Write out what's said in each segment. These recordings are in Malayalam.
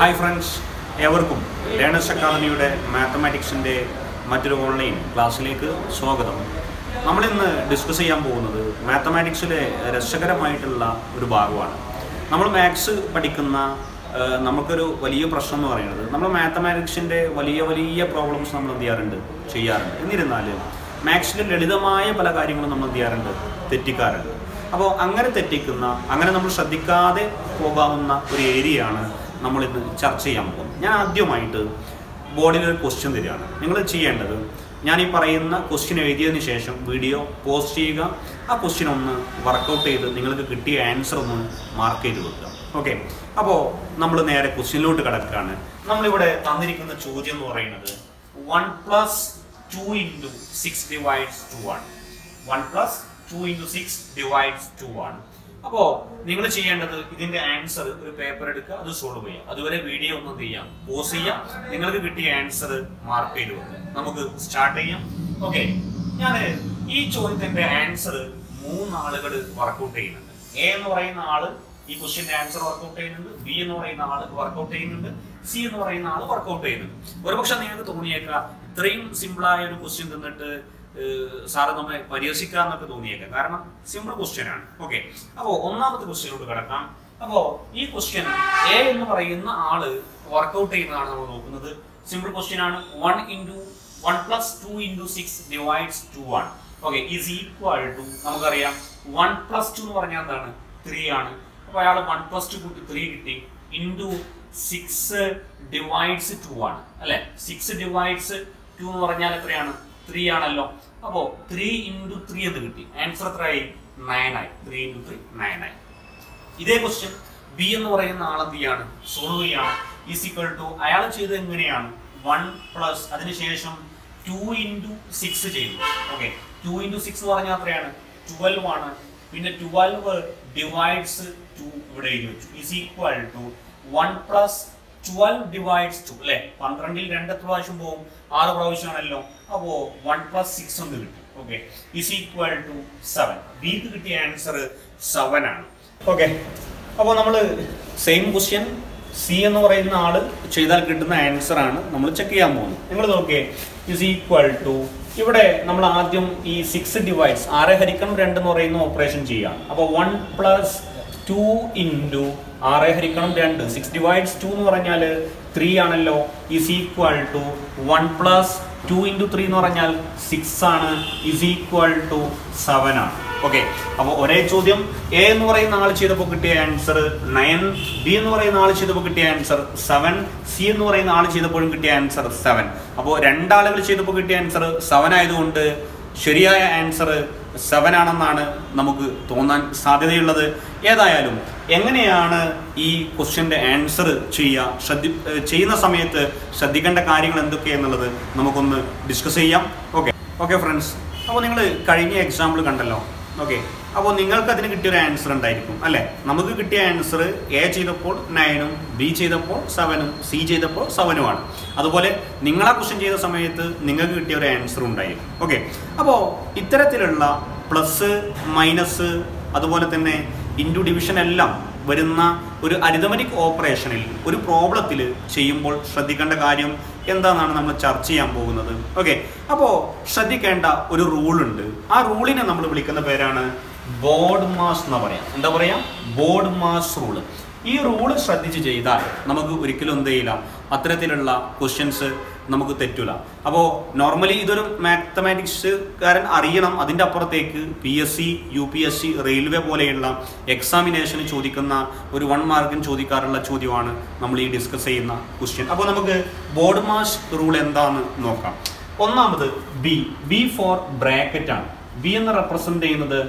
ഹായ് ഫ്രണ്ട്സ് ഏവർക്കും ലേണേഴ്സ് അക്കാദമിയുടെ മാത്തമാറ്റിക്സിന്റെ മറ്റൊരു ഓൺലൈൻ ക്ലാസ്സിലേക്ക് സ്വാഗതം. നമ്മളിന്ന് ഡിസ്കസ് ചെയ്യാൻ പോകുന്നത് മാത്തമാറ്റിക്സിലെ രസകരമായിട്ടുള്ള ഒരു ഭാഗമാണ്. നമ്മൾ മാത്സ് പഠിക്കുന്ന നമുക്കൊരു വലിയ പ്രശ്നം എന്ന് പറയുന്നത് നമ്മൾ മാത്തമാറ്റിക്സിന്റെ വലിയ വലിയ പ്രോബ്ലംസ് നമ്മൾ എന്ത് ചെയ്യാറുണ്ട്? ചെയ്യാറുണ്ട്. എന്നിരുന്നാലും മാത്സിലെ ലളിതമായ പല കാര്യങ്ങളും നമ്മൾ എന്ത് ചെയ്യാറുണ്ട്? തെറ്റിക്കാറുണ്ട്. അപ്പോൾ അങ്ങനെ തെറ്റിക്കുന്ന അങ്ങനെ നമ്മൾ ശ്രദ്ധിക്കാതെ പോകാവുന്ന ഒരു ഏരിയയാണ് നമ്മൾ ഇന്ന് ചർച്ച ചെയ്യാൻ പോകുന്നത് ഞാൻ ആദ്യമായിട്ട് ബോർഡിൽ ഒരു ക്വസ്റ്റ്യൻ തരികയാണ്. നിങ്ങൾ ചെയ്യേണ്ടത് ഞാൻ ഈ പറയുന്ന ക്വസ്റ്റ്യൻ എഴുതിയതിന് ശേഷം വീഡിയോ പോസ്റ്റ് ചെയ്യുക. ആ ക്വസ്റ്റ്യൻ ഒന്ന് വർക്കൗട്ട് ചെയ്ത് നിങ്ങൾക്ക് കിട്ടിയ ആൻസർ ഒന്ന് മാർക്ക് ചെയ്ത് വെക്കുക. ഓക്കെ അപ്പോൾ നമ്മൾ നേരെ ക്വസ്റ്റ്യനിലോട്ട് കിടക്കുകയാണ്. നമ്മളിവിടെ തന്നിരിക്കുന്ന ചോദ്യം എന്ന് പറയുന്നത് one plus two into six divides two one one plus two into six divides two one അപ്പോ നിങ്ങൾ ചെയ്യേണ്ടത് ഇതിന്റെ ആൻസർ ഒരു പേപ്പർ എടുക്കുക അത് സോൾവ് ചെയ്യാം. അതുവരെ വീഡിയോ ഒന്ന് ചെയ്യാം? പോസ് ചെയ്യാം. നിങ്ങൾക്ക് കിട്ടിയ ആൻസർ മാർക്ക് ചെയ്ത് നമുക്ക് സ്റ്റാർട്ട് ചെയ്യാം. ഓക്കെ ഞാൻ ഈ ചോദ്യത്തിന്റെ ആൻസർ മൂന്നാളുകൾ വർക്കൗട്ട് ചെയ്യുന്നുണ്ട്. എ എന്ന് പറയുന്ന ആൾ ഈ ക്വസ്റ്റ്യന്റെ ആൻസർ വർക്കൗട്ട് ചെയ്യുന്നുണ്ട്. ബി എന്ന് പറയുന്ന ആൾ വർക്കൗട്ട് ചെയ്യുന്നുണ്ട്. സി എന്ന് പറയുന്ന ആൾ വർക്കൗട്ട് ചെയ്യുന്നുണ്ട്. ഒരുപക്ഷെ നിങ്ങൾക്ക് തോന്നിയേക്കാം ഇത്രയും സിമ്പിളായ ഒരു ക്വസ്റ്റ്യൻ തന്നിട്ട് സാറ് നമ്മെ പരിഹസിക്കാന്നൊക്കെ തോന്നിയേക്കാം. കാരണം സിമ്പിൾ ക്വസ്റ്റ്യൻ ആണ്. ഓക്കെ അപ്പോ ഒന്നാമത്തെ ക്വസ്റ്റ്യനോട് കിടക്കാം. അപ്പോ ഈ ക്വസ്റ്റ്യൻ എ എന്ന് പറയുന്ന ആൾ വർക്കൗട്ട് ചെയ്യുന്നതാണ് നമ്മൾ നോക്കുന്നത്. സിമ്പിൾ ക്വസ്റ്റ്യൻ ആണ്. One into one plus two into six divides two one okay is equal to നമുക്കറിയാം. വൺ പ്ലസ് ടു എന്ന് പറഞ്ഞാൽ എന്താണ്? ത്രീ ആണ്. അപ്പൊ അയാൾ വൺ പ്ലസ് ടു കൂട്ടി ത്രീ കിട്ടി. ഇന്റു സിക്സ് ഡിവൈഡ്സ് ടു ആണ് അല്ലെ? സിക്സ് ഡിവൈഡ്സ് ടു എന്ന് പറഞ്ഞാൽ എത്രയാണ്? ത്രീ ആണല്ലോ. അപ്പോ ത്രീ ഇന്റു ത്രീ എന്ന് കിട്ടി? ആൻസർ എത്രയായി? നയൻ ആയി. ത്രീ ഇന്റു ത്രീ നയൻ ആയി. ഇതേ ക്വസ്റ്റ്യൻ ബി എന്ന് പറയുന്ന ആളെന്ത് ചെയ്യാണ്? സോൾവ് ചെയ്യാണ്. ഈസ് ഈക്വൽ ടു അയാൾ ചെയ്തത് എങ്ങനെയാണ്? വൺ പ്ലസ് അതിനുശേഷം ടു ഇന്റു സിക്സ് ചെയ്തു ഓക്കെ ടു ഇന്റു സിക്സ് പറഞ്ഞാൽ എത്രയാണ്? ട്വൽവ് ആണ്. പിന്നെ ട്വൽവ് ഡിവൈഡ്സ് ടു ഇവിടെ എഴുതി വെച്ചു. Is equal to one plus twelve divides two അല്ലെ പന്ത്രണ്ടിൽ രണ്ട് പ്രാവശ്യം പോകും ആറ് പ്രാവശ്യമാണല്ലോ. അപ്പോ വൺ പ്ലസ് സിക്സ് ഒന്ന് കിട്ടും. Okay is equal to seven ബിക്ക് കിട്ടിയ ആൻസർ സെവൻ ആണ്. ഓക്കെ അപ്പോൾ നമ്മൾ സെയിം ക്വസ്റ്റ്യൻ സി എന്ന് പറയുന്ന ആൾ ചെയ്താൽ കിട്ടുന്ന ആൻസർ ആണ് നമ്മൾ ചെക്ക് ചെയ്യാൻ പോകുന്നത്. നിങ്ങൾ നോക്കിയേ ഇസ് ഈക്വൽ ടു ഇവിടെ നമ്മൾ ആദ്യം ഈ സിക്സ് ഡിവൈഡ്സ് ആറ് ഹരിക്കണം രണ്ട് എന്ന് പറയുന്ന ഓപ്പറേഷൻ ചെയ്യാം അപ്പോൾ വൺ പ്ലസ് ടു ഇന്റു ആറ് ഹരിക്കണം രണ്ട്. സിക്സ് ഡിവൈഡ്സ് ടു എന്ന് പറഞ്ഞാൽ ത്രീ ആണല്ലോ. Is equal to one plus two into three എന്ന് പറഞ്ഞാൽ സിക്സ് ആണ്. ഇസ് ഈക്വൽ ടു സെവൻ ആണ്. ഓക്കെ അപ്പോൾ ഒരേ ചോദ്യം. എ എന്ന് പറയുന്ന ആൾ ചെയ്തപ്പോൾ കിട്ടിയ ആൻസർ നയൻ ബി എന്ന് പറയുന്ന ആൾ ചെയ്തപ്പോൾ കിട്ടിയ ആൻസർ സെവൻ സി എന്ന് പറയുന്ന ആൾ ചെയ്തപ്പോഴും കിട്ടിയ ആൻസർ സെവൻ അപ്പോൾ രണ്ടാളുകൾ ചെയ്തപ്പോൾ കിട്ടിയ ആൻസർ സെവൻ ആയതുകൊണ്ട് ശരിയായ ആൻസർ സെവൻ ആണെന്നാണ് നമുക്ക് തോന്നാൻ സാധ്യതയുള്ളത്. ഏതായാലും എങ്ങനെയാണ് ഈ ക്വസ്റ്റ്യന്റെ ആൻസർ ചെയ്യുക? ശ്രദ്ധി ചെയ്യുന്ന സമയത്ത് ശ്രദ്ധിക്കേണ്ട കാര്യങ്ങൾ എന്തൊക്കെയെന്നുള്ളത് നമുക്കൊന്ന് ഡിസ്കസ് ചെയ്യാം. ഓക്കെ ഓക്കെ ഫ്രണ്ട്സ് അപ്പോൾ നിങ്ങൾ കഴിഞ്ഞ എക്സാമ്പിൾ കണ്ടല്ലോ. ഓക്കെ അപ്പോൾ നിങ്ങൾക്ക് അതിന് കിട്ടിയൊരു ആൻസർ ഉണ്ടായിരിക്കും അല്ലേ? നമുക്ക് കിട്ടിയ ആൻസർ എ ചെയ്തപ്പോൾ നയനും ബി ചെയ്തപ്പോൾ സെവനും സി ചെയ്തപ്പോൾ സെവനുമാണ് അതുപോലെ നിങ്ങൾ ആ ക്വസ്റ്റ്യൻ ചെയ്ത സമയത്ത് നിങ്ങൾക്ക് കിട്ടിയ ഒരു ആൻസർ ഉണ്ടായിരിക്കും. ഓക്കെ അപ്പോൾ ഇത്തരത്തിലുള്ള പ്ലസ് മൈനസ് അതുപോലെ തന്നെ ഇന്റു ഡിവിഷൻ എല്ലാം വരുന്ന ഒരു അരിതമറ്റിക് ഓപ്പറേഷനിൽ ഒരു പ്രോബ്ലത്തിൽ ചെയ്യുമ്പോൾ ശ്രദ്ധിക്കേണ്ട കാര്യം എന്താണെന്നാണ് നമ്മൾ ചർച്ച ചെയ്യാൻ പോകുന്നത്. ഓക്കെ അപ്പോൾ ശ്രദ്ധിക്കേണ്ട ഒരു റൂൾ ഉണ്ട്. ആ റൂളിനെ നമ്മൾ വിളിക്കുന്ന പേരാണ് ബോർഡ് മാസ് എന്ന് പറയാം. എന്താ പറയാ? ബോർഡ് മാസ് റൂൾ ഈ റൂൾ ശ്രദ്ധിച്ച് ചെയ്താൽ നമുക്ക് ഒരിക്കലും എന്ത് ചെയ്യില്ല. അത്തരത്തിലുള്ള ക്വസ്റ്റ്യൻസ് നമുക്ക് തെറ്റൂല. അപ്പോൾ നോർമലി ഇതൊരു മാത്തമാറ്റിക്സുകാരൻ അറിയണം. അതിന്റെ അപ്പുറത്തേക്ക് P S C U P S C railway പോലെയുള്ള എക്സാമിനേഷന് ചോദിക്കുന്ന ഒരു വൺ മാർക്കിന് ചോദിക്കാറുള്ള ചോദ്യമാണ് നമ്മൾ ഈ ഡിസ്കസ് ചെയ്യുന്ന ക്വസ്റ്റ്യൻ അപ്പോൾ നമുക്ക് ബോർഡ് മാഷ് റൂൾ എന്താണെന്ന് നോക്കാം. ഒന്നാമത് ബി ബി ഫോർ ബ്രാക്കറ്റ് ആണ്. ബി എന്ന് റെപ്രസെന്റ് ചെയ്യുന്നത്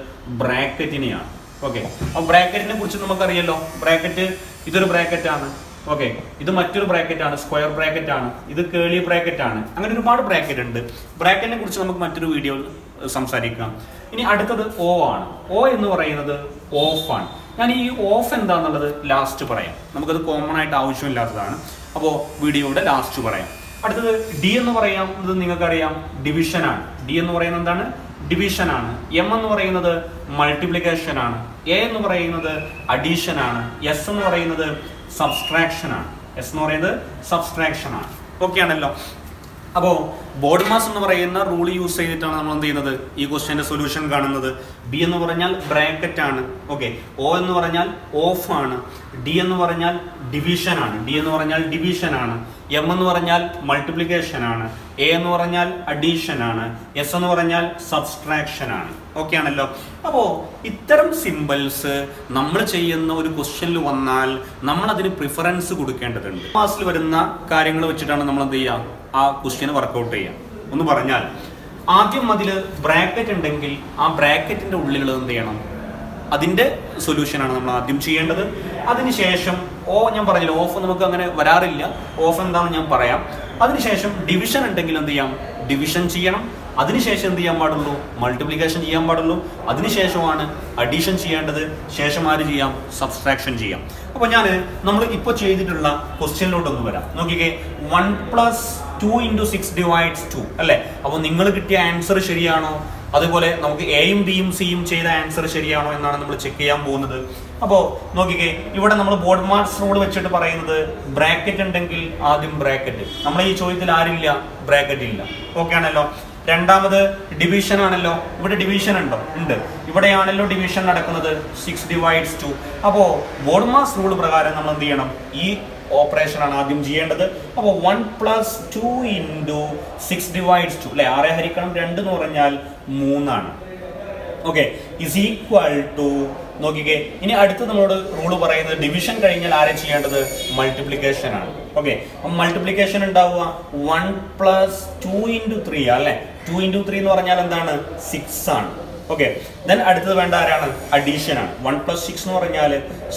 ബ്രാക്കറ്റിനെയാണ് ഓക്കെ അപ്പോൾ ബ്രാക്കറ്റിനെ കുറിച്ച് നമുക്കറിയല്ലോ ബ്രാക്കറ്റ് ഇതൊരു ബ്രാക്കറ്റാണ് ഓക്കെ ഇത് മറ്റൊരു ബ്രാക്കറ്റ് ആണ് സ്ക്വയർ ബ്രാക്കറ്റ് ആണ് ഇത് കേളി ബ്രാക്കറ്റ് ആണ്. അങ്ങനെ ഒരുപാട് ബ്രാക്കറ്റ് ഉണ്ട്. ബ്രാക്കറ്റിനെ കുറിച്ച് നമുക്ക് മറ്റൊരു വീഡിയോ സംസാരിക്കാം. ഇനി അടുത്തത് ഓ ആണ്. ഓ എന്ന് പറയുന്നത് ഓഫ് ആണ്. ഞാൻ ഈ ഓഫ് എന്താണെന്നുള്ളത് ലാസ്റ്റ് പറയാം. നമുക്കത് കോമൺ ആയിട്ട് ആവശ്യമില്ലാത്തതാണ്. അപ്പോൾ വീഡിയോയുടെ ലാസ്റ്റ് പറയാം. അടുത്തത് ഡി എന്ന് പറയുന്നത് നിങ്ങൾക്കറിയാം ഡിവിഷൻ ആണ്. ഡി എന്ന് പറയുന്നത് എന്താണ്? ഡിവിഷൻ ആണ്. എം എന്ന് പറയുന്നത് മൾട്ടിപ്ലിക്കേഷൻ ആണ്. എ എന്ന് പറയുന്നത് അഡീഷൻ ആണ്. എസ് എന്ന് പറയുന്നത് സബ്സ്ട്രാക്ഷൻ ആണ്. എസ് എന്ന് പറയുന്നത് സബ്സ്ട്രാക്ഷൻ ആണ്. ഓക്കെ ആണല്ലോ. അപ്പോൾ ബോഡി മാസ് എന്ന് പറയുന്ന റൂൾ യൂസ് ചെയ്തിട്ടാണ് നമ്മൾ എന്ത് ചെയ്യുന്നത്? ഈ ക്വസ്റ്റ്യന്റെ സൊല്യൂഷൻ കാണുന്നത്. ബി എന്ന് പറഞ്ഞാൽ ബ്രാക്കറ്റ് ആണ്. ഓക്കെ ഒ എന്ന് പറഞ്ഞാൽ ഓഫ് ആണ്. ഡി എന്ന് പറഞ്ഞാൽ ഡിവിഷൻ ആണ്. ഡി എന്ന് പറഞ്ഞാൽ ഡിവിഷൻ ആണ്. എം എന്ന് പറഞ്ഞാൽ മൾട്ടിപ്ലിക്കേഷൻ ആണ്. എ എന്ന് പറഞ്ഞാൽ അഡീഷൻ ആണ്. എസ് എന്ന് പറഞ്ഞാൽ സബ്സ്ട്രാക്ഷൻ ആണ്. ഓക്കെ ആണല്ലോ? അപ്പോൾ ഇത്തരം സിമ്പിൾസ് നമ്മൾ ചെയ്യുന്ന ഒരു ക്വസ്റ്റ്യനിൽ വന്നാൽ നമ്മൾ അതിന് പ്രിഫറൻസ് കൊടുക്കേണ്ടതുണ്ട് ക്ലാസ്സിൽ വരുന്ന കാര്യങ്ങൾ വെച്ചിട്ടാണ് നമ്മൾ എന്ത് ചെയ്യുക ആ ക്വസ്റ്റ്യൻ വർക്കൗട്ട് ചെയ്യുക ഒന്ന് പറഞ്ഞാൽ ആദ്യം അതിൽ ബ്രാക്കറ്റ് ഉണ്ടെങ്കിൽ ആ ബ്രാക്കറ്റിന്റെ ഉള്ളിലുള്ളത് എന്ത് ചെയ്യണം? അതിന്റെ സൊല്യൂഷനാണ് നമ്മൾ ആദ്യം ചെയ്യേണ്ടത്. അതിനുശേഷം ഓ ഞാൻ പറഞ്ഞില്ല ഓഫ് നമുക്ക് അങ്ങനെ വരാറില്ല. ഓഫ് എന്താണെന്ന് ഞാൻ പറയാം. അതിനുശേഷം ഡിവിഷൻ ഉണ്ടെങ്കിൽ എന്ത് ചെയ്യാം? ഡിവിഷൻ ചെയ്യണം. അതിനുശേഷം എന്ത് ചെയ്യാൻ പാടുള്ളൂ? മൾട്ടിപ്ലിക്കേഷൻ ചെയ്യാൻ പാടുള്ളൂ. അതിനുശേഷമാണ് അഡീഷൻ ചെയ്യേണ്ടത്. ശേഷം ആര് ചെയ്യാം? സബ്സ്ട്രാക്ഷൻ ചെയ്യാം. അപ്പോൾ ഞാൻ നമ്മൾ ഇപ്പോൾ ചെയ്തിട്ടുള്ള ക്വസ്റ്റ്യനിലോട്ടൊന്ന് വരാം. നോക്കിക്കേ one plus two into six divides two അല്ലേ? അപ്പോൾ നിങ്ങൾ കിട്ടിയ ആൻസർ ശരിയാണോ? അതുപോലെ നമുക്ക് എയും ബിയും സിയും ചെയ്ത ആൻസർ ശരിയാണോ എന്നാണ് നമ്മൾ ചെക്ക് ചെയ്യാൻ പോകുന്നത്. അപ്പോൾ നോക്കിക്കേ ഇവിടെ നമ്മൾ ബോർഡ് മാർക്സ് റൂൾ വെച്ചിട്ട് പറയുന്നത് ബ്രാക്കറ്റ് ഉണ്ടെങ്കിൽ ആദ്യം ബ്രാക്കറ്റ് നമ്മൾ ഈ ചോദ്യത്തിൽ ആരില്ല? ബ്രാക്കറ്റ് ഇല്ല. ഓക്കെ ആണല്ലോ? രണ്ടാമത് ഡിവിഷൻ ആണല്ലോ? ഇവിടെ ഡിവിഷൻ ഉണ്ടോ? ഉണ്ട്. ഇവിടെയാണല്ലോ ഡിവിഷൻ നടക്കുന്നത്. സിക്സ് ഡിവൈഡ്സ് ടു അപ്പോൾ ബോർഡ് മാസ് റൂൾ പ്രകാരം നമ്മൾ എന്ത് ചെയ്യണം? ഈ ഓപ്പറേഷൻ ആണ് ആദ്യം ചെയ്യേണ്ടത്. അപ്പോൾ one plus two into six divides two അല്ലെ? ആറെ ഹരിക്കണം? രണ്ട് എന്ന് പറഞ്ഞാൽ മൂന്നാണ്. ഓക്കെ ഇസ് ഈക്വൽ ടു നോക്കിക്കേ ഇനി അടുത്ത് നമ്മളോട് റൂൾ പറയുന്നത് ഡിവിഷൻ കഴിഞ്ഞാൽ ആരെ ചെയ്യേണ്ടത്? മൾട്ടിപ്ലിക്കേഷൻ ആണ്. ഓക്കെ മൾട്ടിപ്ലിക്കേഷൻ ഉണ്ടാവുക. One plus two into three അല്ലെ? ടു ഇന്റു ത്രീ എന്ന് പറഞ്ഞാൽ എന്താണ്? സിക്സ് ആണ്. ഓക്കെ ദെൻ അടുത്തത് വേണ്ട ആരാണ്? അഡീഷൻ ആണ്. വൺ പ്ലസ് സിക്സ് എന്ന് പറഞ്ഞാൽ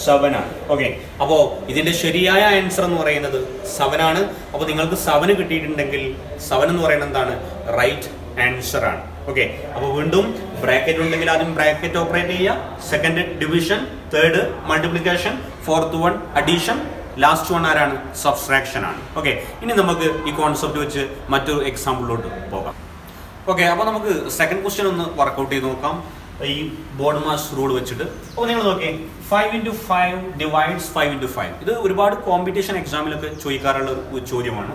സെവൻ ആണ്. ഓക്കെ അപ്പോൾ ഇതിന്റെ ശരിയായ ആൻസർ എന്ന് പറയുന്നത് സെവൻ ആണ്. അപ്പോൾ നിങ്ങൾക്ക് സെവന് കിട്ടിയിട്ടുണ്ടെങ്കിൽ സെവൻ എന്ന് പറയുന്നത് എന്താണ്? റൈറ്റ് ആൻസർ ആണ്. ഓക്കെ അപ്പോൾ വീണ്ടും ബ്രാക്കറ്റ് ഉണ്ടെങ്കിൽ ആദ്യം ബ്രാക്കറ്റ് ഓപ്പറേറ്റ് ചെയ്യുക. Second division third multiplication fourth one addition last one ആരാണ്? സബ്സ്ട്രാക്ഷൻ ആണ്. ഓക്കെ ഇനി നമുക്ക് ഈ കോൺസെപ്റ്റ് വെച്ച് മറ്റൊരു എക്സാമ്പിളിലോട്ട് പോകാം. ഓക്കെ അപ്പോൾ നമുക്ക് സെക്കൻഡ് ക്വസ്റ്റ്യൻ ഒന്ന് വർക്കൗട്ട് ചെയ്ത് നോക്കാം. ഈ ബോർഡ് മാസ് റൂൾ വെച്ചിട്ട്. അപ്പോൾ നിങ്ങൾ നോക്കേ five into five divides five into five ഇത് ഒരുപാട് കോമ്പറ്റീഷൻ എക്സാമിലൊക്കെ ചോദിക്കാറുള്ള ഒരു ചോദ്യമാണ്.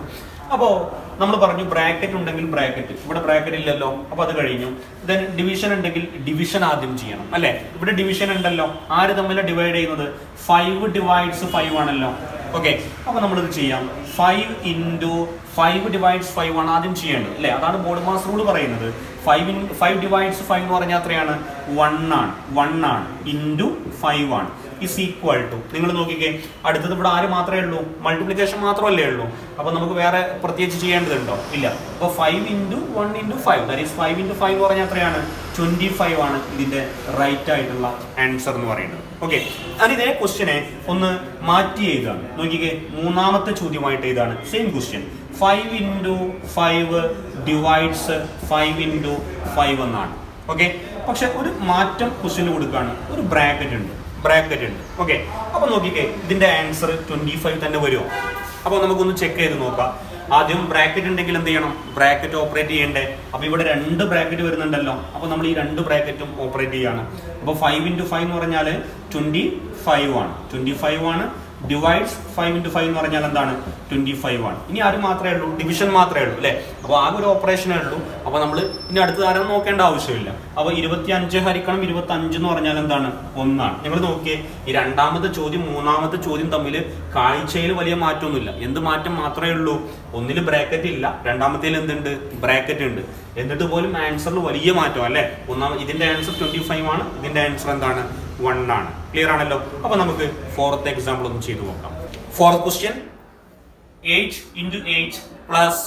അപ്പോൾ നമ്മൾ പറഞ്ഞു ബ്രാക്കറ്റ് ഉണ്ടെങ്കിൽ ബ്രാക്കറ്റ് ഇവിടെ ബ്രാക്കറ്റ് ഇല്ലല്ലോ അപ്പോൾ അത് കഴിഞ്ഞു. ദെൻ ഡിവിഷൻ ഉണ്ടെങ്കിൽ ഡിവിഷൻ ആദ്യം ചെയ്യണം അല്ലേ? ഇവിടെ ഡിവിഷൻ ഉണ്ടല്ലോ ആര് തമ്മിലാണ് ഡിവൈഡ് ചെയ്യുന്നത്? ഫൈവ് ഡിവൈഡ്സ് ഫൈവ് ആണല്ലോ. ഓക്കെ അപ്പോൾ നമ്മളിത് ചെയ്യാം. Five into five divides five ആണ് ആദ്യം ചെയ്യേണ്ടത് അല്ലേ? അതാണ് ബോർഡ് മാസ് റൂൾ പറയുന്നത്. Five in five divides five എന്ന് പറഞ്ഞാൽ എത്രയാണ് വൺ ആണ്. വൺ ആണ്. ഇന്റു ഫൈവ് ആണ്. ഇസ് ഈക്വൽ ടു നിങ്ങൾ നോക്കിക്കേ. അടുത്തത് ഇവിടെ ആര് മാത്രമേ ഉള്ളൂ? മൾട്ടിപ്ലിക്കേഷൻ മാത്രമല്ലേ ഉള്ളൂ. അപ്പോൾ നമുക്ക് വേറെ പ്രത്യേകിച്ച് ചെയ്യേണ്ടതുണ്ടോ? ഇല്ല. അപ്പോൾ five into one into five that is five into five എന്ന് പറഞ്ഞാൽ എത്രയാണ് ട്വന്റി ഫൈവ് ആണ് ഇതിന്റെ റൈറ്റ് ആയിട്ടുള്ള ആൻസർ എന്ന് പറയുന്നത്. ഓക്കെ അത് ഇതേ ക്വസ്റ്റ്യനെ ഒന്ന് മാറ്റി എഴുതാണ് നോക്കിക്കേ. മൂന്നാമത്തെ ചോദ്യമായിട്ട് ഇതാണ് same question five into five divides five into five എന്നാണ്. ഓക്കെ പക്ഷെ ഒരു മാറ്റം ക്വസ്റ്റിന് കൊടുക്കുകയാണ് ഒരു ബ്രാക്കറ്റ് ഉണ്ട്. ബ്രാക്കറ്റ് ഉണ്ട്. ഓക്കെ അപ്പോൾ നോക്കിക്കേ ഇതിന്റെ ആൻസർ ട്വന്റി ഫൈവ് തന്നെ വരുമോ അപ്പോൾ നമുക്കൊന്ന് ചെക്ക് ചെയ്ത് നോക്കാം. ആദ്യം ബ്രാക്കറ്റ് ഉണ്ടെങ്കിൽ എന്ത് ചെയ്യണം? ബ്രാക്കറ്റ് ഓപ്പറേറ്റ് ചെയ്യണ്ടേ? അപ്പോൾ ഇവിടെ രണ്ട് ബ്രാക്കറ്റ് വരുന്നുണ്ടല്ലോ. അപ്പോൾ നമ്മൾ ഈ രണ്ട് ബ്രാക്കറ്റും ഓപ്പറേറ്റ് ചെയ്യാണ്. അപ്പോൾ ഫൈവ് ഇന്റു ഫൈവ് എന്ന് പറഞ്ഞാൽ ട്വന്റി ഫൈവ് ആണ്. ട്വന്റി ഫൈവ് ആണ്. ഡിവൈഡ്സ് ഫൈവ് ഇന്റു ഫൈവ് എന്ന് പറഞ്ഞാൽ എന്താണ്? ട്വന്റി ഫൈവ് ആണ്. ഇനി ആരും മാത്രമേ ഉള്ളൂ? ഡിവിഷൻ മാത്രമേ ഉള്ളൂ അല്ലേ? അപ്പോൾ ആകെ ഒരു ഓപ്പറേഷനേ ഉള്ളൂ. അപ്പോൾ നമ്മൾ ഇനി അടുത്ത താരം നോക്കേണ്ട ആവശ്യമില്ല. അപ്പോൾ ഇരുപത്തി അഞ്ച് ഹരിക്കണം ഇരുപത്തി അഞ്ച് എന്ന് പറഞ്ഞാൽ എന്താണ്? ഒന്നാണ്. നിങ്ങൾ നോക്കിയേ ഈ രണ്ടാമത്തെ ചോദ്യം മൂന്നാമത്തെ ചോദ്യം തമ്മിൽ കാഴ്ചയിൽ വലിയ മാറ്റമൊന്നുമില്ല. എന്ത് മാറ്റം മാത്രമേ ഉള്ളൂ? ഒന്നിൽ ബ്രാക്കറ്റ് ഇല്ല. രണ്ടാമത്തേൽ എന്തുണ്ട്? ബ്രാക്കറ്റ് ഉണ്ട്. എന്നിട്ട് പോലും ആൻസറിൽ വലിയ മാറ്റം അല്ലേ? ഒന്നാമത് ഇതിന്റെ ആൻസർ ട്വന്റി ഫൈവ് ആണ്. ഇതിന്റെ ആൻസർ എന്താണ്? വൺ ആണ്. ക്ലിയർ ആണല്ലോ? അപ്പൊ നമുക്ക് ഫോർത്ത് എക്സാമ്പിൾ ഒന്ന് ചെയ്തു നോക്കാം. Fourth question eight into eight plus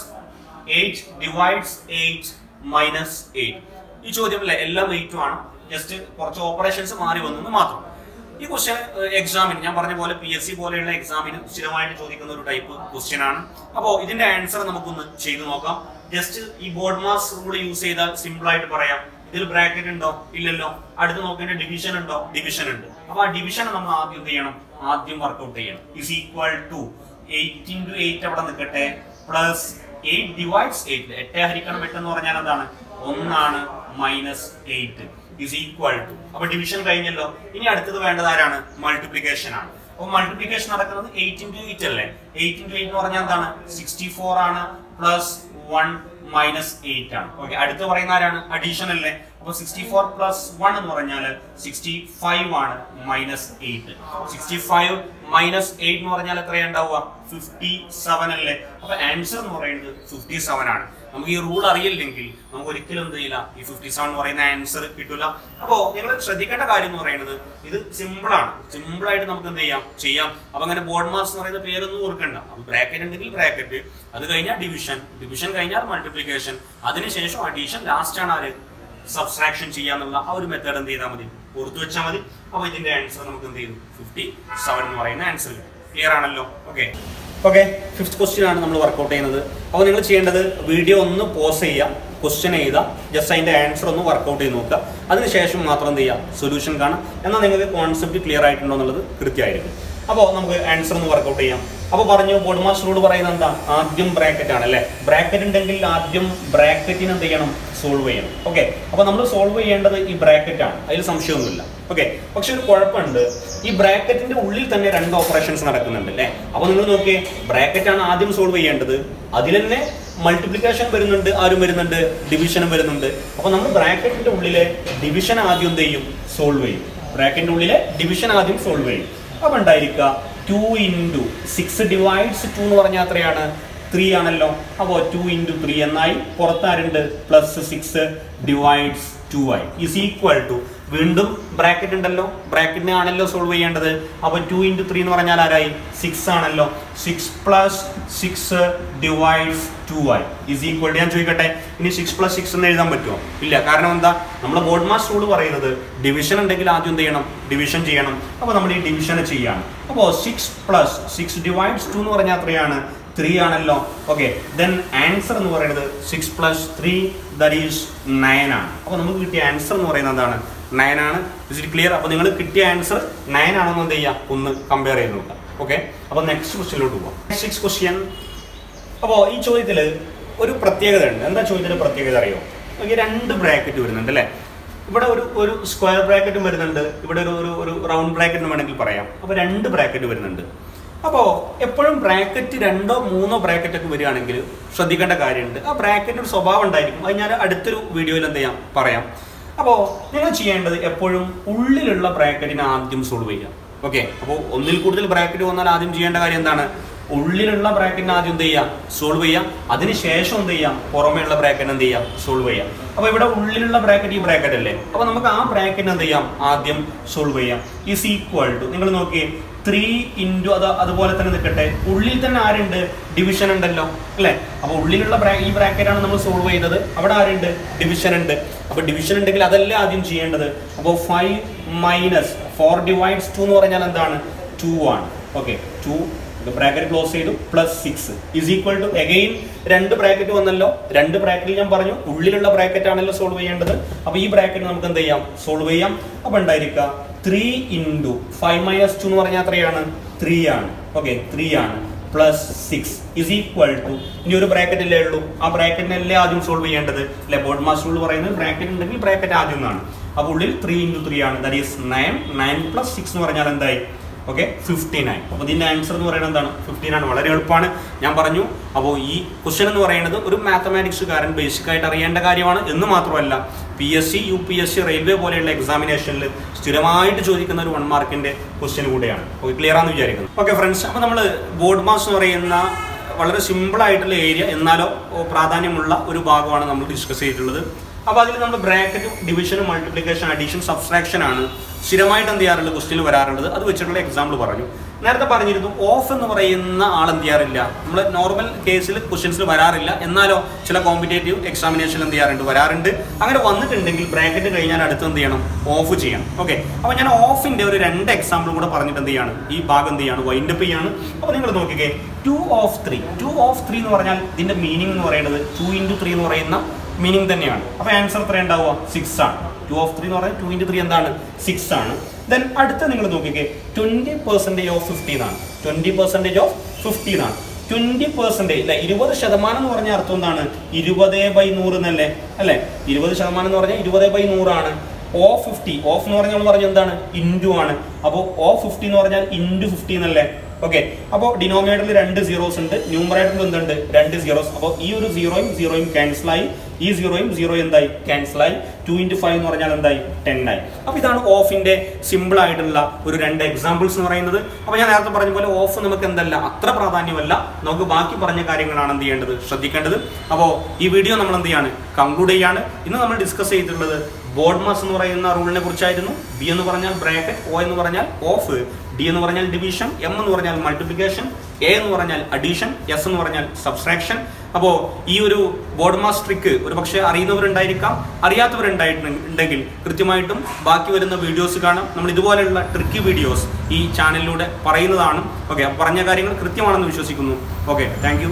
eight divides eight minus eight ഈ ചോദ്യം അല്ലേ എല്ലാം എയ്റ്റും ആണ്. ജസ്റ്റ് കുറച്ച് ഓപ്പറേഷൻസ് മാറി വന്നു മാത്രം. ഈ ക്വസ്റ്റ്യൻ എക്സാമിന് ഞാൻ പറഞ്ഞ പോലെ പി എസ് സി പോലെയുള്ള എക്സാമിന് സ്ഥിരമായിട്ട് ചോദിക്കുന്ന ഒരു ടൈപ്പ് ക്വസ്റ്റ്യൻ ആണ്. അപ്പോൾ ഇതിന്റെ ആൻസർ നമുക്കൊന്ന് ചെയ്തു നോക്കാം. ജസ്റ്റ് ഈ ബോർഡ് മാസ് റൂൾ യൂസ് ചെയ്താൽ സിമ്പിൾ ആയിട്ട് പറയാം. ഇതിൽ ബ്രാക്കറ്റ് ഉണ്ടോ? ഇല്ലല്ലോ. അടുത്ത് നോക്കേണ്ട ഡിവിഷൻ ഉണ്ടോ? ഡിവിഷൻ ഉണ്ട്. അപ്പൊ ആ ഡിവിഷൻ നമ്മൾ ആദ്യം എന്ത് ചെയ്യണം? ആദ്യം വർക്ക്ഔട്ട് ചെയ്യണം. Is equal to eight into eight അവിടെ നിൽക്കട്ടെ? പ്ലസ് എയ്റ്റ് ഡിവൈഡ്സ് എയ്റ്റ് എട്ട് ഹരിക്കണം എട്ട് എന്ന് പറഞ്ഞാൽ എന്താണ്? ഒന്നാണ് minus eight is equal to അപ്പൊ ഡിവിഷൻ കഴിഞ്ഞല്ലോ. ഇനി അടുത്തത് വേണ്ടത് ആരാണ്? മൾട്ടിപ്ലിക്കേഷൻ ആണ്. അപ്പൊ മൾട്ടിപ്ലിക്കേഷൻ നടക്കുന്നത് എയ്റ്റ് ഇന്റു എയ്റ്റ് അല്ലേ? എയ്റ്റ് ഇന്റു എയ്റ്റ് എന്ന് പറഞ്ഞാൽ എന്താണ്? സിക്സ്റ്റി ഫോർ ആണ്. പ്ലസ് വൺ മൈനസ് എയ്റ്റ് ആണ്. ഓക്കെ അടുത്ത് പറയുന്ന ആരാണ്? അഡീഷൻ അല്ലേ? അപ്പൊ സിക്സ്റ്റി ഫോർ പ്ലസ് വൺ എന്ന് പറഞ്ഞാൽ സിക്സ്റ്റി ഫൈവ് ആണ് minus eight sixty five minus eight എന്ന് പറഞ്ഞാൽ എത്രയാ ഉണ്ടാവുക? ഫിഫ്റ്റി സെവൻ അല്ലേ? അപ്പൊ ആൻസർ എന്ന് പറയുന്നത് ഫിഫ്റ്റി സെവൻ ആണ്. നമുക്ക് ഈ റൂൾ അറിയില്ലെങ്കിൽ നമുക്ക് ഒരിക്കലും എന്ത് ചെയ്യില്ല. ഈ ഫിഫ്റ്റി സെവൻ എന്ന് പറയുന്ന ആൻസർ കിട്ടില്ല അപ്പോ നിങ്ങൾ ശ്രദ്ധിക്കേണ്ട കാര്യം എന്ന് പറയുന്നത് ഇത് സിമ്പിൾ ആണ്. സിമ്പിൾ ആയിട്ട് നമുക്ക് എന്ത് ചെയ്യാം? ചെയ്യാം. അപ്പൊ അങ്ങനെ ബോർഡ് മാസ് എന്ന് പറയുന്ന പേരൊന്നും ഓർക്കണ്ട. അപ്പൊ ബ്രാക്കറ്റ് ഉണ്ടെങ്കിൽ ബ്രാക്കറ്റ് അത് കഴിഞ്ഞാൽ ഡിവിഷൻ ഡിവിഷൻ കഴിഞ്ഞാൽ മൾട്ടിപ്ലിക്കേഷൻ അതിനുശേഷം അഡീഷൻ ലാസ്റ്റ് ആണ് ആര്? സബ്സ്ട്രാക്ഷൻ ചെയ്യാന്നുള്ള ആ ഒരു മെത്തേഡ് എന്ത് ചെയ്താൽ മതി? ഓർത്തു വെച്ചാൽ മതി. അപ്പൊ ഇതിന്റെ ആൻസർ നമുക്ക് എന്ത് ചെയ്തു? ഫിഫ്റ്റി സെവൻ എന്ന് പറയുന്ന ആൻസർ ക്ലിയർ ആണല്ലോ? ഓക്കെ ഓക്കെ ഫിഫ്ത് ക്വസ്റ്റ്യൻ ആണ് നമ്മൾ വർക്കൗട്ട് ചെയ്യുന്നത്. അപ്പോൾ നിങ്ങൾ ചെയ്യേണ്ടത് വീഡിയോ ഒന്ന് പോസ് ചെയ്യുക ക്വസ്റ്റ്യൻ എഴുതാം ജസ്റ്റ് അതിന്റെ ആൻസർ ഒന്ന് വർക്കൗട്ട് ചെയ്ത് നോക്കുക. അതിനുശേഷം മാത്രം എന്ത് ചെയ്യുക? സൊല്യൂഷൻ കാണാം എന്നാൽ നിങ്ങൾക്ക് കോൺസെപ്റ്റ് ക്ലിയർ ആയിട്ടുണ്ടോ എന്നുള്ളത് കൃത്യമായിരിക്കും. അപ്പോൾ നമുക്ക് ആൻസർ ഒന്ന് വർക്കൗട്ട് ചെയ്യാം. അപ്പോൾ പറഞ്ഞു ബോർഡ് മാസ്റ്ററോട് പറയുന്നത് എന്താ? ആദ്യം ബ്രാക്കറ്റ് ആണ് അല്ലേ? ബ്രാക്കറ്റ് ഉണ്ടെങ്കിൽ ആദ്യം ബ്രാക്കറ്റിന് എന്ത് ചെയ്യണം? സോൾവ് ചെയ്യണം. ഓക്കെ അപ്പോൾ നമ്മൾ സോൾവ് ചെയ്യേണ്ടത് ഈ ബ്രാക്കറ്റ് ആണ്. അതിൽ സംശയമൊന്നുമില്ല. ഓക്കെ പക്ഷെ ഒരു കുഴപ്പമുണ്ട്. ഈ ബ്രാക്കറ്റിന്റെ ഉള്ളിൽ തന്നെ രണ്ട് ഓപ്പറേഷൻസ് നടക്കുന്നുണ്ട് അല്ലേ? അപ്പോൾ നിങ്ങൾ നോക്കിയേ ബ്രാക്കറ്റ് ആണ് ആദ്യം സോൾവ് ചെയ്യേണ്ടത്. അതിൽ തന്നെ മൾട്ടിപ്ലിക്കേഷൻ വരുന്നുണ്ട് ആരും വരുന്നുണ്ട് ഡിവിഷനും വരുന്നുണ്ട്. അപ്പോൾ നമ്മൾ ബ്രാക്കറ്റിന്റെ ഉള്ളിലെ ഡിവിഷൻ ആദ്യം എന്ത് ചെയ്യും? സോൾവ് ചെയ്യും. ബ്രാക്കറ്റിന്റെ ഉള്ളിലെ ഡിവിഷൻ ആദ്യം സോൾവ് ചെയ്യും. അപ്പൊ ഉണ്ടായിരിക്കുക two into six divides two എന്ന് പറഞ്ഞാൽ എത്രയാണ്? ത്രീ ആണല്ലോ. അപ്പോൾ ടു ഇന്റു ത്രീ എന്നായി. പുറത്താരുണ്ട്? പ്ലസ് സിക്സ് ഡിവൈഡ്സ് ടു ആയി. ഇസ് ഈക്വൽ ടു വീണ്ടും ബ്രാക്കറ്റ് ഉണ്ടല്ലോ. ബ്രാക്കറ്റിനെ ആണല്ലോ സോൾവ് ചെയ്യേണ്ടത്. അപ്പോൾ ടു ഇന്റു ത്രീ എന്ന് പറഞ്ഞാൽ ആരായി? സിക്സ് ആണല്ലോ. Six plus six divides two ആയി. ഇസ് ഈക്വൽ ഞാൻ ചോദിക്കട്ടെ? ഇനി സിക്സ് പ്ലസ് സിക്സ് എന്ന് എഴുതാൻ പറ്റുമോ? ഇല്ല. കാരണം എന്താ? നമ്മുടെ ബോർഡ് മാസ് റൂൾ പറയുന്നത് ഡിവിഷൻ ഉണ്ടെങ്കിൽ ആദ്യം എന്ത് ചെയ്യണം? ഡിവിഷൻ ചെയ്യണം. അപ്പോൾ നമ്മൾ ഈ ഡിവിഷൻ ചെയ്യാണ്. അപ്പോൾ six plus six divides two എന്ന് പറഞ്ഞാൽ എത്രയാണ്? ത്രീ ആണല്ലോ. ഓക്കെ ദെൻ ആൻസർ എന്ന് പറയുന്നത് six plus three that is nine ആണ്. അപ്പോൾ നമുക്ക് കിട്ടിയ ആൻസർ എന്ന് പറയുന്നത് എന്താണ്? നയൻ ആണ്. ഇറ്റ് ക്ലിയർ അപ്പോൾ നിങ്ങൾ കിട്ടിയ ആൻസർ നയൻ ആണെന്ന് എന്ത് ചെയ്യുക ഒന്ന് കമ്പയർ ചെയ്ത് നോക്കാം ഓക്കെ അപ്പോൾ നെക്സ്റ്റ് ക്വസ്റ്റ്യനിലോട്ട് പോകാം സിക്സ് ക്വസ്റ്റ്യൻ അപ്പോൾ ഈ ചോദ്യത്തിൽ ഒരു പ്രത്യേകത ഉണ്ട്. എന്താ ചോദ്യത്തിന്റെ പ്രത്യേകത അറിയോ? ഈ രണ്ട് ബ്രാക്കറ്റ് വരുന്നുണ്ട് അല്ലേ? ഇവിടെ ഒരു ഒരു സ്ക്വയർ ബ്രാക്കറ്റും വരുന്നുണ്ട്. ഇവിടെ ഒരു ഒരു റൗണ്ട് ബ്രാക്കറ്റും വേണമെങ്കിൽ പറയാം. അപ്പോൾ രണ്ട് ബ്രാക്കറ്റ് വരുന്നുണ്ട്. അപ്പോൾ എപ്പോഴും ബ്രാക്കറ്റ് രണ്ടോ മൂന്നോ ബ്രാക്കറ്റ് ഒക്കെ വരികയാണെങ്കിൽ ശ്രദ്ധിക്കേണ്ട കാര്യമുണ്ട്. ആ ബ്രാക്കറ്റിന് ഒരു സ്വഭാവം ഉണ്ടായിരിക്കും. അത് ഞാൻ അടുത്തൊരു വീഡിയോയിൽ എന്ത് ചെയ്യാം? പറയാം. അപ്പോൾ നിങ്ങൾ ചെയ്യേണ്ടത് എപ്പോഴും ഉള്ളിലുള്ള ബ്രാക്കറ്റിനെ ആദ്യം സോൾവ് ചെയ്യാം ഓക്കെ അപ്പോൾ ഒന്നിൽ കൂടുതൽ ബ്രാക്കറ്റ് വന്നാൽ ആദ്യം ചെയ്യേണ്ട കാര്യം എന്താണ്? ഉള്ളിലുള്ള ബ്രാക്കറ്റിനെ ആദ്യം എന്ത് ചെയ്യാം സോൾവ് ചെയ്യാം അതിനുശേഷം എന്ത് ചെയ്യാം? പുറമേയുള്ള ബ്രാക്കറ്റ് എന്ത് ചെയ്യാം? സോൾവ് ചെയ്യാം അപ്പോൾ ഇവിടെ ഉള്ളിലുള്ള ബ്രാക്കറ്റ് ഈ ബ്രാക്കറ്റ് അല്ലേ? അപ്പൊ നമുക്ക് ആ ബ്രാക്കറ്റ് എന്ത് ചെയ്യാം? ആദ്യം സോൾവ് ചെയ്യാം. ഈസ് ഈക്വൽ ടു നിങ്ങൾ നോക്കിയേ. ത്രീ ഇന്റു അത് അതുപോലെ തന്നെ നിൽക്കട്ടെ. ഉള്ളിൽ തന്നെ ആരുണ്ട്? ഡിവിഷൻ ഉണ്ടല്ലോ അല്ലേ? അപ്പൊ ഉള്ളിലുള്ള ഈ ബ്രാക്കറ്റാണ് നമ്മൾ സോൾവ് ചെയ്തത്. അവിടെ ആരുണ്ട്? ഡിവിഷൻ ഉണ്ട്. അപ്പൊ ഡിവിഷൻ ഉണ്ടെങ്കിൽ അതല്ലേ ആദ്യം ചെയ്യേണ്ടത്? അപ്പോൾ five minus four divides two എന്ന് പറഞ്ഞാൽ എന്താണ്? ടു ആണ്. ഓക്കെ ടു ബ്രാക്കറ്റ് ക്ലോസ് ചെയ്തു plus six is equal to again രണ്ട് ബ്രാക്കറ്റ് വന്നല്ലോ. രണ്ട് ബ്രാക്കറ്റിൽ ഞാൻ പറഞ്ഞു ഉള്ളിലുള്ള ബ്രാക്കറ്റ് ആണല്ലോ സോൾവ് ചെയ്യേണ്ടത്. അപ്പൊ ഈ ബ്രാക്കറ്റ് നമുക്ക് എന്ത് ചെയ്യാം? സോൾവ് ചെയ്യാം. അപ്പൊ ഉണ്ടായിരിക്കുക three into five minus two എന്ന് പറഞ്ഞാൽ എത്രയാണ്? ത്രീ ആണ്. ഓക്കെ ത്രീ ആണ്. Plus six is equal to ഇനി ഒരു ബ്രാക്കറ്റ് അല്ലേ ഉള്ളൂ? ആ ബ്രാക്കറ്റിനല്ലേ ആദ്യം സോൾവ് ചെയ്യേണ്ടത്? അല്ലെ ബോർഡ് മാസ്റ്റർ പറയുന്നത് ബ്രാക്കറ്റ് ഉണ്ടെങ്കിൽ ബ്രാക്കറ്റ് ആദ്യം എന്നാണ്. അപ്പോൾ ഉള്ളിൽ ത്രീ ഇന്റു ത്രീ ആണ്. That is nine nine plus six എന്ന് പറഞ്ഞാൽ എന്തായി? ഓക്കെ ഫിഫ്റ്റി നയൻ അപ്പോൾ ഇതിന്റെ ആൻസർ എന്ന് പറയുന്നത് എന്താണ്? ഫിഫ്റ്റീൻ ആണ്. വളരെ എളുപ്പമാണ്. ഞാൻ പറഞ്ഞു അപ്പോൾ ഈ ക്വസ്റ്റ്യൻ എന്ന് പറയുന്നത് ഒരു മാത്തമാറ്റിക്സുകാരൻ ബേസിക് ആയിട്ട് അറിയേണ്ട കാര്യമാണ് എന്ന് മാത്രമല്ല P S C U P S C railway പോലെയുള്ള എക്സാമിനേഷനിൽ സ്ഥിരമായിട്ട് ചോദിക്കുന്ന ഒരു വൺ മാർക്കിന്റെ ക്വസ്റ്റ്യൻ കൂടെയാണ്. ഓക്കെ ക്ലിയർ ആണെന്ന് വിചാരിക്കുന്നു. ഓക്കെ ഫ്രണ്ട്സ് അപ്പോൾ നമ്മൾ ബോർഡ് മാസ് എന്ന് പറയുന്ന വളരെ സിമ്പിൾ ആയിട്ടുള്ള ഏരിയ എന്നാലോ പ്രാധാന്യമുള്ള ഒരു ഭാഗമാണ് നമ്മൾ ഡിസ്കസ് ചെയ്തിട്ടുള്ളത്. അപ്പോൾ അതിൽ നമ്മൾ bracket division multiplication addition subtraction ആണ് സ്ഥിരമായിട്ട് എന്ത് ചെയ്യാറുള്ളത്? ക്വസ്റ്റിൽ വരാറുള്ളത്. അത് വെച്ചിട്ടുള്ള എക്സാമ്പിൾ പറഞ്ഞു. നേരത്തെ പറഞ്ഞിരുന്നു ഓഫ് എന്ന് പറയുന്ന ആൾ എന്ത് ചെയ്യാറില്ല. നമ്മൾ നോർമൽ കേസിൽ ക്വസ്റ്റ്യൻസിൽ വരാറില്ല. എന്നാലോ ചില കോമ്പറ്റേറ്റീവ് എക്സാമിനേഷൻ എന്ത് ചെയ്യാറുണ്ട്? വരാറുണ്ട്. അങ്ങനെ വന്നിട്ടുണ്ടെങ്കിൽ ബ്രാക്കറ്റ് കഴിഞ്ഞാൽ അടുത്ത് എന്ത് ചെയ്യണം? ഓഫ് ചെയ്യണം. ഓക്കെ അപ്പോൾ ഞാൻ ഓഫിന്റെ ഒരു രണ്ട് എക്സാമ്പിൾ കൂടെ പറഞ്ഞിട്ട് എന്ത് ചെയ്യാണ്? ഈ ഭാഗം എന്ത് ചെയ്യാണ്? വൈൻഡ് അപ്പ് ചെയ്യാണ്. അപ്പോൾ നിങ്ങൾ നോക്കിക്കേ two of three two of three എന്ന് പറഞ്ഞാൽ ഇതിന്റെ മീനിങ് എന്ന് പറയുന്നത് ടു ഇന്റു ത്രീ എന്ന് പറയുന്ന മീനിങ് തന്നെയാണ്. അപ്പോൾ ആൻസർ എത്ര ഉണ്ടാവുക? സിക്സ് ആണ്. ടു ഓഫ് ത്രീ എന്ന് പറഞ്ഞാൽ ടു ഇന്റു ത്രീ എന്താണ്? സിക്സ് ആണ്. ദെൻ അടുത്ത നിങ്ങൾ നോക്കിക്കേ ട്വന്റി പെർസെന്റേജ് ഓഫ് ഫിഫ്റ്റീൻ ആണ്. ട്വന്റി പെർസെന്റേജ് ഓഫ് ഫിഫ്റ്റീൻ ആണ്. ട്വന്റി പെർസെന്റേജ് അല്ലെ? ഇരുപത് ശതമാനം എന്ന് പറഞ്ഞ അർത്ഥം എന്താണ്? ഇരുപത് ബൈ നൂറ് എന്നല്ലേ? അല്ലെ? ഇരുപത് ശതമാനം എന്ന് പറഞ്ഞാൽ ഇരുപത് ബൈ നൂറാണ് ഓ ഫിഫ്റ്റി ഓഫ് എന്ന് പറഞ്ഞാൽ പറഞ്ഞ എന്താണ്? ഇന്റു ആണ്. അപ്പോൾ ഓ ഫിഫ്റ്റി എന്ന് പറഞ്ഞാൽ ഇന്റു ഫിഫ്റ്റി എന്നല്ലേ? ഓക്കെ അപ്പോൾ ഡിനോമിനേറ്ററിൽ രണ്ട് സീറോസ് ഉണ്ട് ന്യൂമറേറ്ററിൽ എന്തുണ്ട്? രണ്ട് സീറോസ് അപ്പോൾ ഈ ഒരു സീറോയും സീറോയും ക്യാൻസൽ ആയി. ഈ സീറോയും സീറോ എന്തായി? ക്യാൻസൽ ആയി. ടു ഇന്റു ഫൈവ് എന്ന് പറഞ്ഞാൽ എന്തായി? ടെൻ ആയി. അപ്പോൾ ഇതാണ് ഓഫിന്റെ സിമ്പിൾ ആയിട്ടുള്ള ഒരു രണ്ട് എക്സാമ്പിൾസ് എന്ന് പറയുന്നത്. അപ്പോൾ ഞാൻ നേരത്തെ പറഞ്ഞ പോലെ ഓഫ് നമുക്ക് എന്തല്ല? അത്ര പ്രാധാന്യമല്ല. നമുക്ക് ബാക്കി പറഞ്ഞ കാര്യങ്ങളാണ് എന്ത് ചെയ്യേണ്ടത്? ശ്രദ്ധിക്കേണ്ടത്. അപ്പോൾ ഈ വീഡിയോ നമ്മൾ എന്ത് ചെയ്യാണ്? കൺക്ലൂഡ് ചെയ്യാണ്. ഇന്ന് നമ്മൾ ഡിസ്കസ് ചെയ്തിട്ടുള്ളത് ബോർഡ് മാസ് എന്ന് പറയുന്ന റൂളിനെ കുറിച്ചായിരുന്നു. ബി എന്ന് പറഞ്ഞാൽ ബ്രാക്കറ്റ് ഒ എന്ന് പറഞ്ഞാൽ ഓഫ് ഡി എന്ന് പറഞ്ഞാൽ ഡിവിഷൻ എം എന്ന് പറഞ്ഞാൽ മൾട്ടിപ്ലിക്കേഷൻ എ എന്ന് പറഞ്ഞാൽ അഡീഷൻ എസ് എന്ന് പറഞ്ഞാൽ സബ്സ്ട്രാക്ഷൻ. അപ്പോൾ ഈ ഒരു ബോർഡ് മാസ് ട്രിക്ക് ഒരു പക്ഷേ അറിയുന്നവരുണ്ടായിരിക്കാം. അറിയാത്തവരുണ്ടായിട്ടുണ്ടെങ്കിൽ കൃത്യമായിട്ടും ബാക്കി വരുന്ന വീഡിയോസ് കാണാം. നമ്മൾ ഇതുപോലെയുള്ള ട്രിക്കി വീഡിയോസ് ഈ ചാനലിലൂടെ പറയുന്നതാണ്. ഓക്കെ പറഞ്ഞ കാര്യങ്ങൾ കൃത്യമാണെന്ന് വിശ്വസിക്കുന്നു. Okay thank